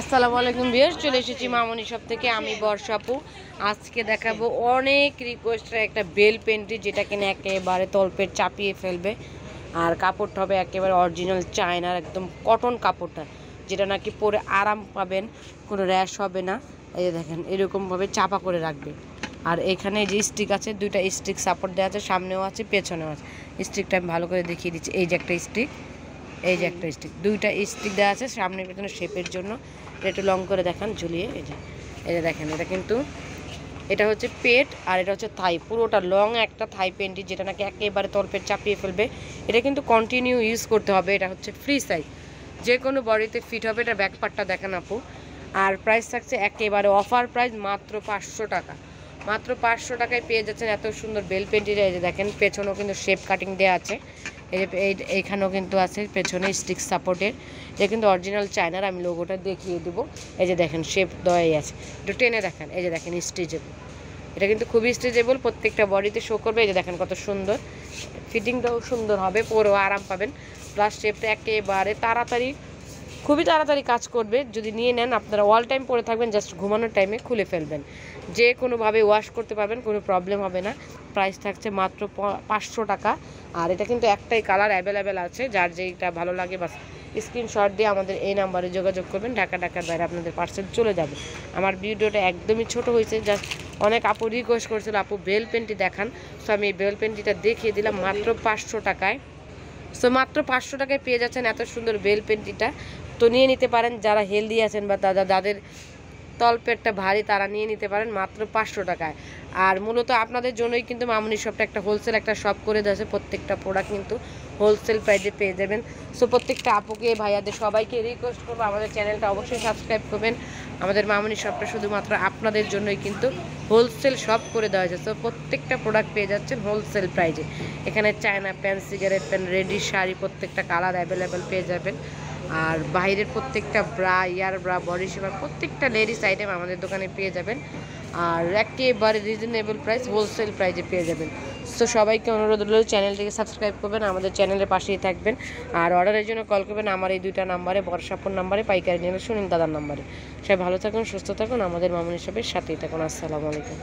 আসসালামু আলাইকুম বিয়ার চলে এসেছি মামনি সব থেকে, আমি বর্ষাপু। আজকে দেখাবো অনেক রিকোয়েস্টের একটা বেল পেন্টি যেটা কিনা একেবারে তলপেট চাপিয়ে ফেলবে। আর কাপড়টা হবে একেবারে অরিজিনাল চায়নার একদম কটন কাপড়টা, যেটা নাকি পরে আরাম পাবেন, কোনো র্যাশ হবে না। এই দেখেন, এরকমভাবে চাপা করে রাখবে। আর এখানে যে স্টিক আছে, দুইটা স্টিক সাপোর্ট দেওয়া আছে, সামনেও আছে, পেছনেও আছে। স্টিকটা আমি ভালো করে দেখিয়ে দিচ্ছি। এই যে একটা স্টিক এই যে একটা স্টিক দুইটা স্টিক দেওয়া আছে সামনে পেছনে শেপের জন্য। এটা একটু লং করে দেখান, ঝুলিয়ে, এই যে এই যে দেখেন, এটা কিন্তু, এটা হচ্ছে পেট আর এটা হচ্ছে থাই, পুরোটা লং একটা থাই পেন্টি যেটা নাকি একেবারে তলপেট চাপিয়ে ফেলবে। এটা কিন্তু কন্টিনিউ ইউজ করতে হবে, এটা হচ্ছে ফ্রি সাইজ যে কোনো বডিতে ফিট হবে, এটা ব্যাক পার্টটা দেখেন আপু। আর প্রাইস থাকছে একেবারে অফার প্রাইস মাত্র পাঁচশো টাকা। মাত্র পাঁচশো টাকায় পেয়ে যাচ্ছেন এত সুন্দর বেল পেন্টিটা এই যে দেখেন, পেছনেও কিন্তু শেপ কাটিং দেওয়া আছে। এইখানেও কিন্তু আছে, পেছনে স্টিক সাপোর্টের এটা কিন্তু অরিজিনাল চায়নার আমি লোগোটা দেখিয়ে দেবো। এই যে দেখেন শেপ দয়াই আছে। একটু টেনে দেখেন, এই যে দেখেন স্টিচেবল এটা কিন্তু খুবই স্ট্রেচেবল প্রত্যেকটা বডিতে শো করবে। এই যে দেখেন, কত সুন্দর। ফিটিংটাও সুন্দর হবে, পরেও আরাম পাবেন। প্লাস শেপটা একেবারে তাড়াতাড়ি খুবই তাড়াতাড়ি কাজ করবে। যদি নিয়ে নেন, আপনারা অল টাইম পরে থাকবেন জাস্ট ঘুমানোর টাইমে খুলে ফেলবেন। যে কোনোভাবে ওয়াশ করতে পারবেন, কোনো প্রবলেম হবে না। প্রাইস থাকছে মাত্র পাঁচশো টাকা। আর এটা কিন্তু একটাই কালার অ্যাভেলেবেল আছে। যার যেইটা ভালো লাগে, বাস স্ক্রিনশট দিয়ে আমাদের এই নাম্বারে যোগাযোগ করবেন। ঢাকা, ঢাকার বাইরে আপনাদের পার্সেল চলে যাবে। আমার ভিডিওটা একদমই ছোট হয়েছে জাস্ট অনেক আপু রিকোয়েস্ট করেছিল, আপু বেল পেনটি দেখান। সো আমি এই বেল পেনটিটা দেখিয়ে দিলাম, মাত্র পাঁচশো টাকায়। সো মাত্র পাঁচশো টাকায় পেয়ে যাচ্ছেন এত সুন্দর বেল পেন্টিটা। তো নিয়ে নিতে পারেন, যারা হেলদি আছেন বা দাদা যাদের তলপেটটা ভারী, তারা নিয়ে নিতে পারেন মাত্র পাঁচশো টাকায়। আর মূলত আপনাদের জন্যই কিন্তু মামনি শপটা একটা হোলসেল একটা শপ করে দিয়েছে। প্রত্যেকটা প্রোডাক্ট কিন্তু হোলসেল প্রাইসে পেয়ে যাবেন। সো প্রত্যেকটা আপুকে, ভাইয়াদের সবাইকে রিকোয়েস্ট করব। আমাদের চ্যানেলটা অবশ্যই সাবস্ক্রাইব করবেন। আমাদের মামনি শপটা শুধুমাত্র আপনাদের জন্যই কিন্তু হোলসেল শপ করে দেওয়া হয়েছে। সো প্রত্যেকটা প্রোডাক্ট পেয়ে যাচ্ছেন হোলসেল প্রাইজে এখানে China pant cigarette pant ready sari প্রত্যেকটা কালার অ্যাভেলেবেল পেয়ে যাবেন। আর বাইরের প্রত্যেকটা ব্রা, ইয়ার ব্রা, বডি শেপার প্রত্যেকটা লেডিস আইটেম আমাদের দোকানে পেয়ে যাবেন। আর একেবারে রিজনেবল প্রাইস হোলসেল প্রাইজে পেয়ে যাবেন। সো সবাইকে অনুরোধ রইল, চ্যানেলটিকে সাবস্ক্রাইব করবেন, আমাদের চ্যানেলের পাশেই থাকবেন। আর অর্ডারের জন্য কল করবেন আমার এই দুইটা নাম্বারে বর্ষাপুর নাম্বারে পাইকারি নিয়ে সুনীল দাদার নাম্বারে সবাই ভালো থাকুন, সুস্থ থাকুন, আমাদের মামুনি সাহেবের সাথেই থাকুন। আসসালামু আলাইকুম।